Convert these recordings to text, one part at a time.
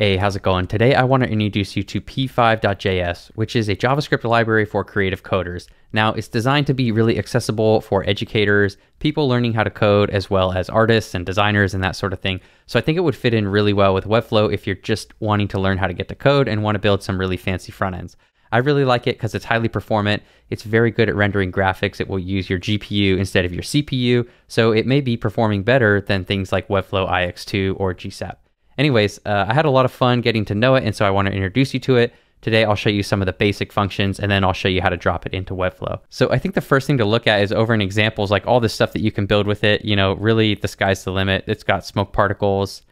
Hey, how's it going? Today I want to introduce you to p5.js, which is a JavaScript library for creative coders. Now, it's designed to be really accessible for educators, people learning how to code, as well as artists and designers and that sort of thing. So I think it would fit in really well with Webflow if you're just wanting to learn how to get to code and want to build some really fancy front ends. I really like it because it's highly performant. It's very good at rendering graphics. It will use your GPU instead of your CPU, so it may be performing better than things like Webflow IX2 or GSAP. Anyways, uh, I had a lot of fun getting to know it, and so I want to introduce you to it. Today, I'll show you some of the basic functions, and then I'll show you how to drop it into Webflow. So I think the first thing to look at is over in examples, like all the stuff that you can build with it. You know, really, the sky's the limit. It's got smoke particles.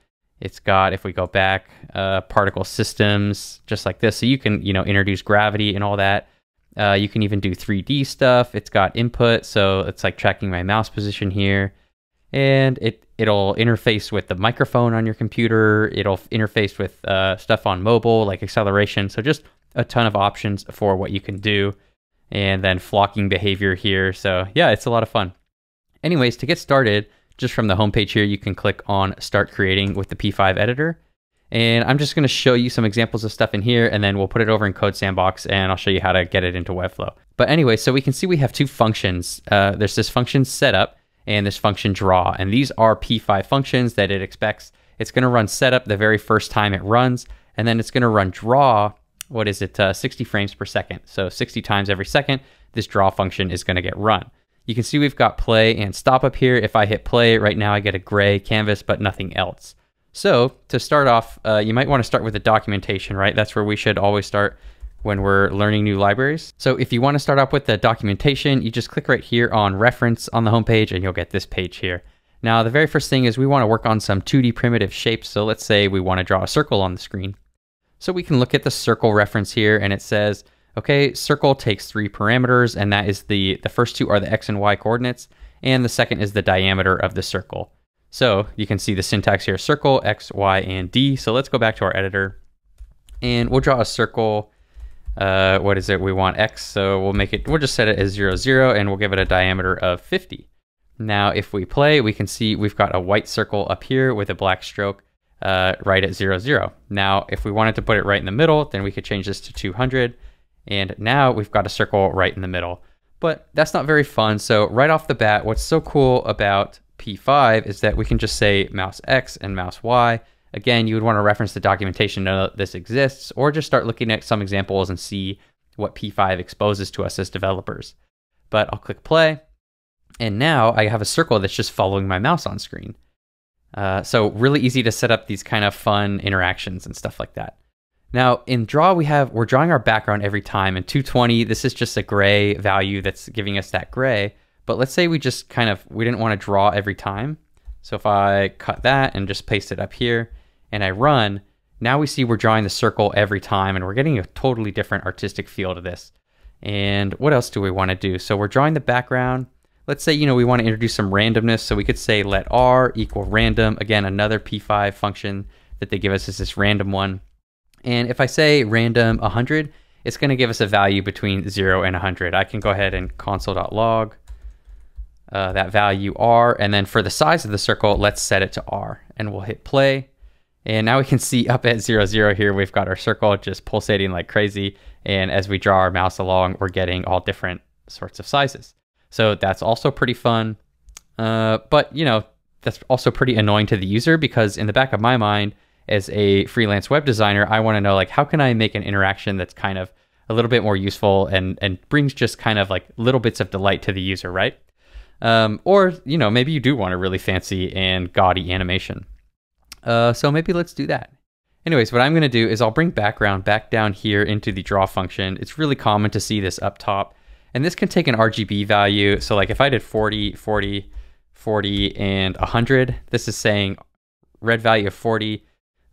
It's got, if we go back, uh, particle systems, just like this. So you can, you know, introduce gravity and all that. Uh, you can even do 3D stuff. It's got input, so it's like tracking my mouse position here and it it'll interface with the microphone on your computer. It'll interface with uh, stuff on mobile like acceleration. So just a ton of options for what you can do, and then flocking behavior here. So yeah, it's a lot of fun. Anyways, to get started, just from the homepage here, you can click on Start Creating with the P5 editor. And I'm just going to show you some examples of stuff in here, and then we'll put it over in Code Sandbox, and I'll show you how to get it into Webflow. But anyway, so we can see we have two functions. Uh, there's this function setup, and this function draw. And these are P5 functions that it expects. It's going to run setup the very first time it runs, and then it's going to run draw, what is it, uh, 60 frames per second. So 60 times every second, this draw function is going to get run. You can see we've got play and stop up here. If I hit play right now, I get a gray canvas, but nothing else. So to start off, uh, you might want to start with the documentation, right? That's where we should always start when we're learning new libraries. So if you want to start off with the documentation, you just click right here on reference on the homepage and you'll get this page here. Now, the very first thing is we want to work on some 2D primitive shapes. So let's say we want to draw a circle on the screen. So we can look at the circle reference here and it says, okay, circle takes three parameters and that is the, the first two are the X and Y coordinates and the second is the diameter of the circle. So you can see the syntax here, circle, X, Y, and D. So let's go back to our editor and we'll draw a circle uh, what is it? We want X, so we'll make it, we'll just set it as 0, 0, and we'll give it a diameter of 50. Now, if we play, we can see we've got a white circle up here with a black stroke uh, right at 0, 0. Now, if we wanted to put it right in the middle, then we could change this to 200. And now we've got a circle right in the middle. But that's not very fun. So right off the bat, what's so cool about P5 is that we can just say mouse X and mouse Y, Again, you would want to reference the documentation to know that this exists, or just start looking at some examples and see what P5 exposes to us as developers. But I'll click play, and now I have a circle that's just following my mouse on screen. Uh, so really easy to set up these kind of fun interactions and stuff like that. Now in draw, we have, we're drawing our background every time. In 220, this is just a gray value that's giving us that gray. But let's say we just kind of, we didn't want to draw every time. So if I cut that and just paste it up here, and I run, now we see we're drawing the circle every time and we're getting a totally different artistic feel to this. And what else do we want to do? So we're drawing the background. Let's say, you know, we want to introduce some randomness. So we could say let r equal random. Again, another P5 function that they give us is this random one. And if I say random 100, it's going to give us a value between 0 and 100. I can go ahead and console.log uh, that value r. And then for the size of the circle, let's set it to r. And we'll hit play. And now we can see up at zero, zero here, we've got our circle just pulsating like crazy. And as we draw our mouse along, we're getting all different sorts of sizes. So that's also pretty fun. Uh, but, you know, that's also pretty annoying to the user because in the back of my mind, as a freelance web designer, I want to know like how can I make an interaction that's kind of a little bit more useful and and brings just kind of like little bits of delight to the user, right? Um, or you know maybe you do want a really fancy and gaudy animation. Uh, so maybe let's do that. Anyways, what I'm going to do is I'll bring background back down here into the draw function. It's really common to see this up top. And this can take an RGB value. So like if I did 40, 40, 40, and 100, this is saying red value of 40,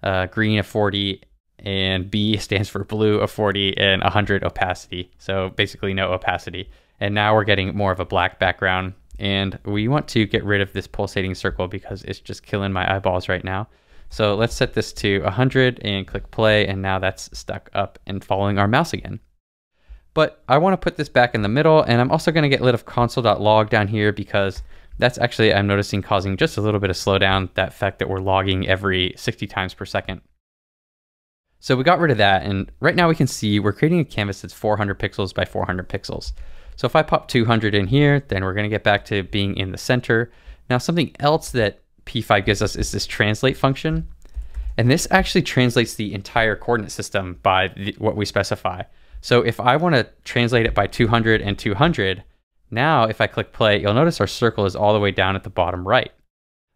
uh, green of 40, and B stands for blue of 40 and 100 opacity. So basically no opacity. And now we're getting more of a black background. And we want to get rid of this pulsating circle because it's just killing my eyeballs right now. So let's set this to 100 and click play, and now that's stuck up and following our mouse again. But I want to put this back in the middle, and I'm also going to get rid of console.log down here because that's actually, I'm noticing, causing just a little bit of slowdown, that fact that we're logging every 60 times per second. So we got rid of that, and right now we can see we're creating a canvas that's 400 pixels by 400 pixels. So if I pop 200 in here, then we're gonna get back to being in the center. Now something else that P5 gives us is this translate function. And this actually translates the entire coordinate system by the, what we specify. So if I wanna translate it by 200 and 200, now if I click play, you'll notice our circle is all the way down at the bottom right.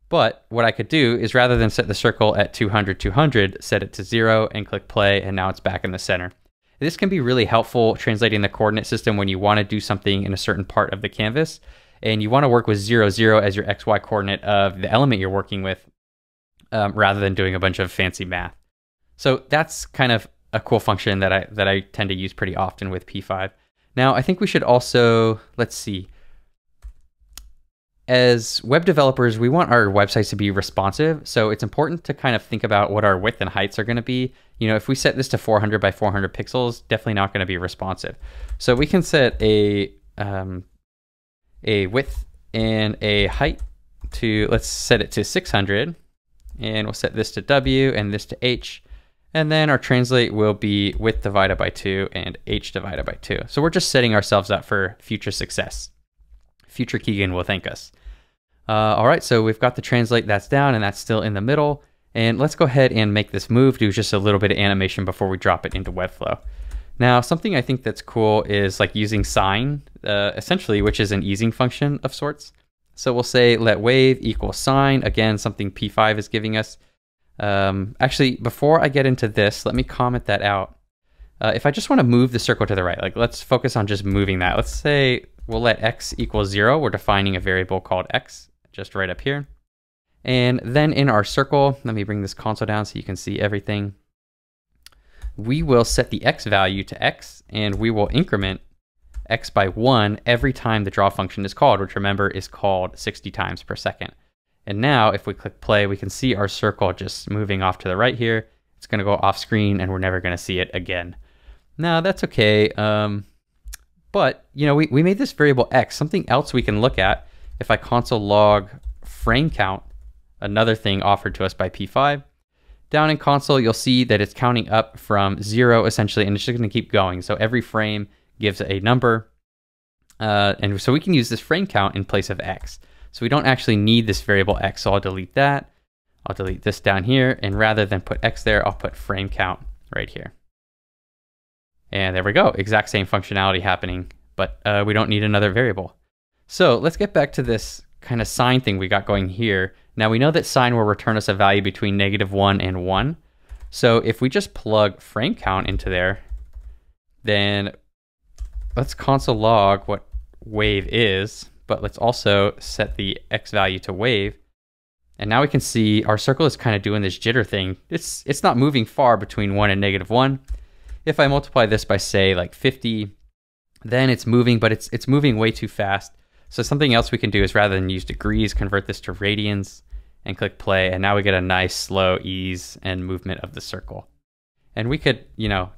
But what I could do is rather than set the circle at 200, 200, set it to zero and click play, and now it's back in the center. This can be really helpful translating the coordinate system when you want to do something in a certain part of the canvas, and you want to work with zero, zero as your XY coordinate of the element you're working with, um, rather than doing a bunch of fancy math. So that's kind of a cool function that I that I tend to use pretty often with P5. Now I think we should also let's see as web developers, we want our websites to be responsive. So it's important to kind of think about what our width and heights are going to be. You know, if we set this to 400 by 400 pixels, definitely not going to be responsive. So we can set a um, a width and a height to, let's set it to 600. And we'll set this to W and this to H. And then our translate will be width divided by 2 and H divided by 2. So we're just setting ourselves up for future success. Future Keegan will thank us. Uh, all right, so we've got the translate that's down and that's still in the middle. And let's go ahead and make this move, do just a little bit of animation before we drop it into Webflow. Now, something I think that's cool is like using sine, uh, essentially, which is an easing function of sorts. So we'll say let wave equal sine, again, something P5 is giving us. Um, actually, before I get into this, let me comment that out. Uh, if I just want to move the circle to the right, like let's focus on just moving that. Let's say we'll let x equal zero. We're defining a variable called x just right up here. And then in our circle, let me bring this console down so you can see everything. We will set the x value to x and we will increment x by one every time the draw function is called, which remember is called 60 times per second. And now if we click play, we can see our circle just moving off to the right here. It's gonna go off screen and we're never gonna see it again. Now that's okay. Um, but you know, we, we made this variable x. Something else we can look at if I console log frame count, another thing offered to us by P5, down in console, you'll see that it's counting up from zero essentially, and it's just gonna keep going. So every frame gives a number. Uh, and so we can use this frame count in place of X. So we don't actually need this variable X, so I'll delete that. I'll delete this down here, and rather than put X there, I'll put frame count right here. And there we go, exact same functionality happening, but uh, we don't need another variable. So let's get back to this kind of sine thing we got going here. Now we know that sine will return us a value between negative 1 and 1. So if we just plug frame count into there, then let's console log what wave is, but let's also set the x value to wave. And now we can see our circle is kind of doing this jitter thing. It's, it's not moving far between 1 and negative 1. If I multiply this by, say, like 50, then it's moving, but it's, it's moving way too fast. So something else we can do is rather than use degrees, convert this to radians and click play. And now we get a nice slow ease and movement of the circle. And we could, you know,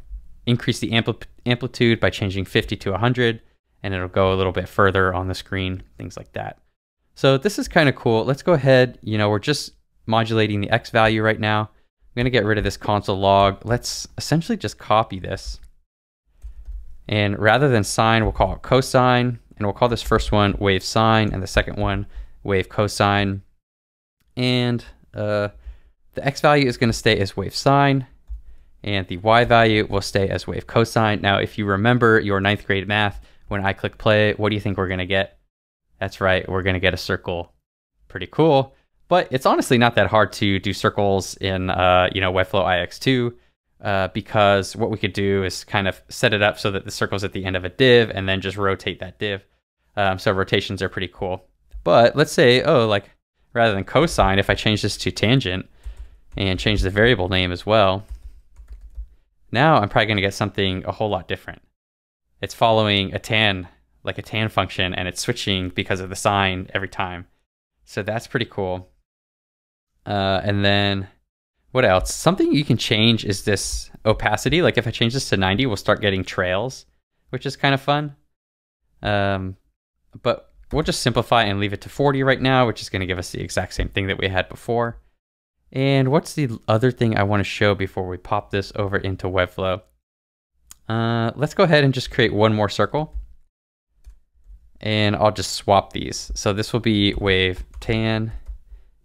increase the ampli amplitude by changing 50 to 100 and it'll go a little bit further on the screen, things like that. So this is kind of cool. Let's go ahead, you know, we're just modulating the X value right now. I'm gonna get rid of this console log. Let's essentially just copy this. And rather than sine, we'll call it cosine and we'll call this first one wave sine and the second one wave cosine. And uh, the x value is going to stay as wave sine and the y value will stay as wave cosine. Now, if you remember your ninth grade math, when I click play, what do you think we're going to get? That's right, we're going to get a circle. Pretty cool. But it's honestly not that hard to do circles in, uh, you know, Webflow IX2 uh, because what we could do is kind of set it up so that the circle's at the end of a div and then just rotate that div. Um, so rotations are pretty cool. But let's say, oh, like rather than cosine, if I change this to tangent and change the variable name as well, now I'm probably going to get something a whole lot different. It's following a tan, like a tan function, and it's switching because of the sine every time. So that's pretty cool. Uh, and then what else? Something you can change is this opacity. Like if I change this to 90, we'll start getting trails, which is kind of fun. Um, but we'll just simplify and leave it to 40 right now, which is going to give us the exact same thing that we had before. And what's the other thing I want to show before we pop this over into Webflow? Uh, let's go ahead and just create one more circle. And I'll just swap these. So this will be wave tan,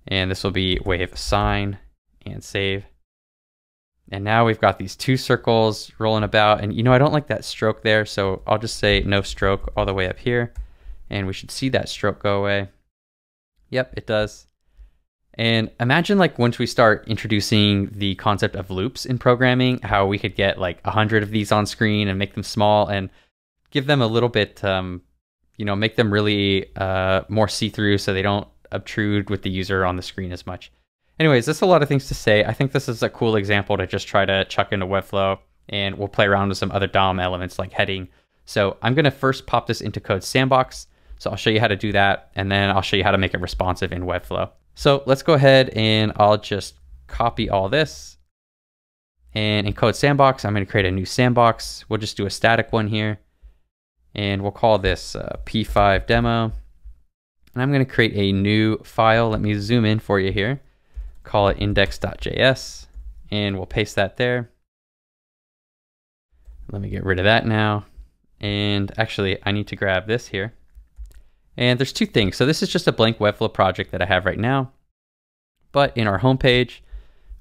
and this will be wave sine, and save. And now we've got these two circles rolling about. And you know, I don't like that stroke there, so I'll just say no stroke all the way up here. And we should see that stroke go away. Yep, it does. And imagine like once we start introducing the concept of loops in programming, how we could get like a hundred of these on screen and make them small and give them a little bit, um, you know, make them really uh, more see-through so they don't obtrude with the user on the screen as much. Anyways, that's a lot of things to say. I think this is a cool example to just try to chuck into Webflow and we'll play around with some other DOM elements like heading. So I'm to first pop this into Code Sandbox. So I'll show you how to do that and then I'll show you how to make it responsive in Webflow. So let's go ahead and I'll just copy all this. And in Code Sandbox, I'm going to create a new sandbox. We'll just do a static one here. And we'll call this uh, P5 demo. And I'm going to create a new file. Let me zoom in for you here call it index.js, and we'll paste that there. Let me get rid of that now. And actually, I need to grab this here. And there's two things. So this is just a blank Webflow project that I have right now. But in our home page,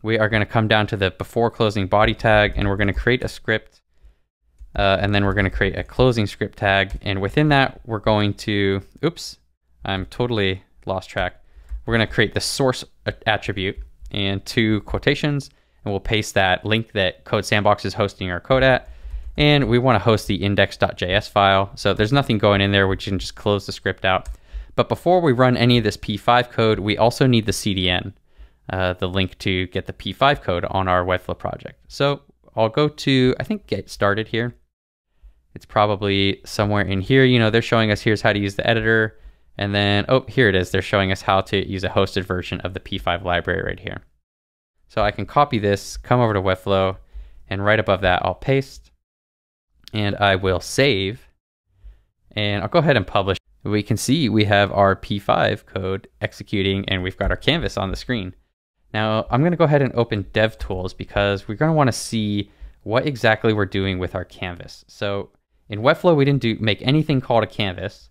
we are going to come down to the before closing body tag, and we're going to create a script. Uh, and then we're going to create a closing script tag. And within that, we're going to, oops, I'm totally lost track we're going to create the source attribute and two quotations, and we'll paste that link that Code Sandbox is hosting our code at. And we want to host the index.js file. So there's nothing going in there, we can just close the script out. But before we run any of this P5 code, we also need the CDN, uh, the link to get the P5 code on our Webflow project. So I'll go to, I think, get started here. It's probably somewhere in here. You know, they're showing us here's how to use the editor. And then, oh, here it is. They're showing us how to use a hosted version of the P5 library right here. So I can copy this, come over to Webflow, and right above that, I'll paste. And I will save. And I'll go ahead and publish. We can see we have our P5 code executing, and we've got our canvas on the screen. Now, I'm going to go ahead and open DevTools because we're going to want to see what exactly we're doing with our canvas. So in Webflow, we didn't do make anything called a canvas.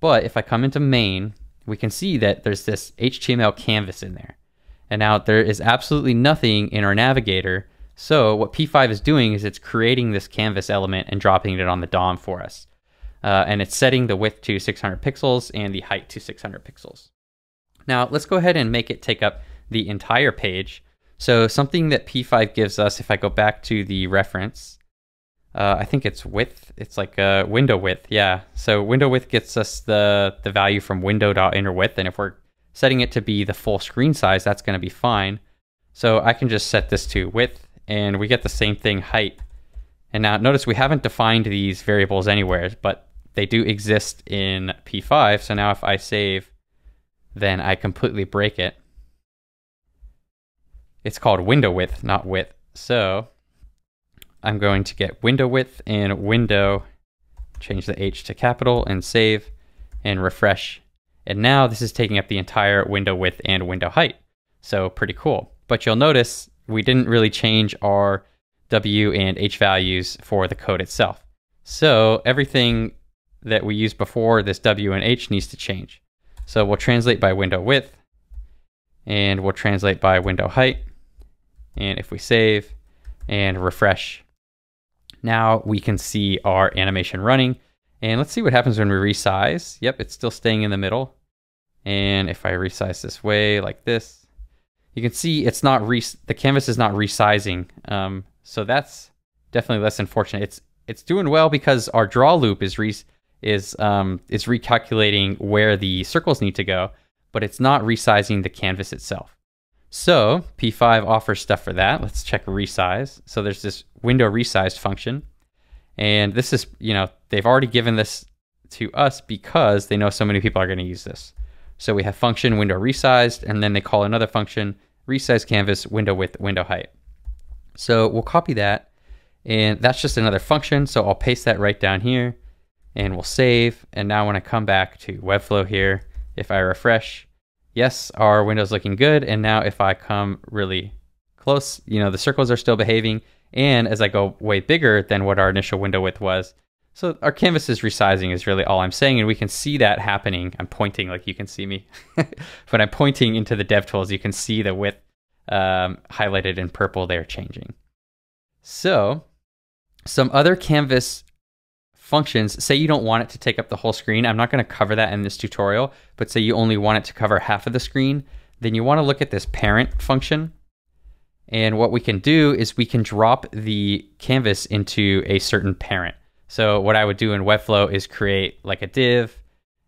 But if I come into main, we can see that there's this HTML canvas in there. And now there is absolutely nothing in our navigator. So what P5 is doing is it's creating this canvas element and dropping it on the DOM for us. Uh, and it's setting the width to 600 pixels and the height to 600 pixels. Now let's go ahead and make it take up the entire page. So something that P5 gives us, if I go back to the reference, uh, I think it's width. It's like a window width. Yeah. So window width gets us the, the value from window.inner width. And if we're setting it to be the full screen size, that's going to be fine. So I can just set this to width and we get the same thing height. And now notice we haven't defined these variables anywhere, but they do exist in P5. So now if I save, then I completely break it. It's called window width, not width. So I'm going to get window width and window, change the H to capital and save and refresh. And now this is taking up the entire window width and window height. So pretty cool. But you'll notice we didn't really change our W and H values for the code itself. So everything that we used before this W and H needs to change. So we'll translate by window width and we'll translate by window height. And if we save and refresh, now we can see our animation running. And let's see what happens when we resize. Yep, it's still staying in the middle. And if I resize this way like this, you can see it's not re the canvas is not resizing. Um, so that's definitely less unfortunate. It's it's doing well because our draw loop is re is um, is recalculating where the circles need to go, but it's not resizing the canvas itself. So P5 offers stuff for that. Let's check resize. So there's this window resized function. And this is, you know, they've already given this to us because they know so many people are going to use this. So we have function window resized, and then they call another function resize canvas window width window height. So we'll copy that, and that's just another function. So I'll paste that right down here, and we'll save. And now when I come back to Webflow here, if I refresh, yes, our window's looking good. And now if I come really close, you know, the circles are still behaving. And as I go way bigger than what our initial window width was, so our canvas is resizing is really all I'm saying. And we can see that happening. I'm pointing like you can see me. when I'm pointing into the DevTools, you can see the width um, highlighted in purple there changing. So some other canvas functions, say you don't want it to take up the whole screen. I'm not going to cover that in this tutorial, but say you only want it to cover half of the screen, then you want to look at this parent function. And what we can do is we can drop the canvas into a certain parent. So what I would do in Webflow is create like a div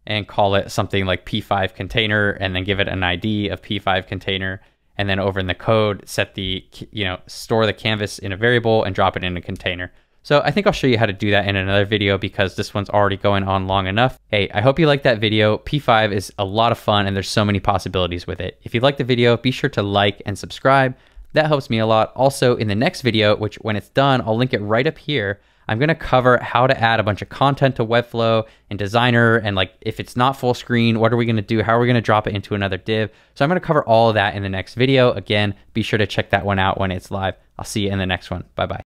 and call it something like P5 container and then give it an ID of P5 container. And then over in the code, set the, you know, store the canvas in a variable and drop it in a container. So I think I'll show you how to do that in another video because this one's already going on long enough. Hey, I hope you liked that video. P5 is a lot of fun and there's so many possibilities with it. If you liked the video, be sure to like and subscribe. That helps me a lot. Also in the next video, which when it's done, I'll link it right up here. I'm going to cover how to add a bunch of content to Webflow and Designer and like if it's not full screen, what are we going to do? How are we going to drop it into another div? So I'm going to cover all of that in the next video. Again, be sure to check that one out when it's live. I'll see you in the next one. Bye bye.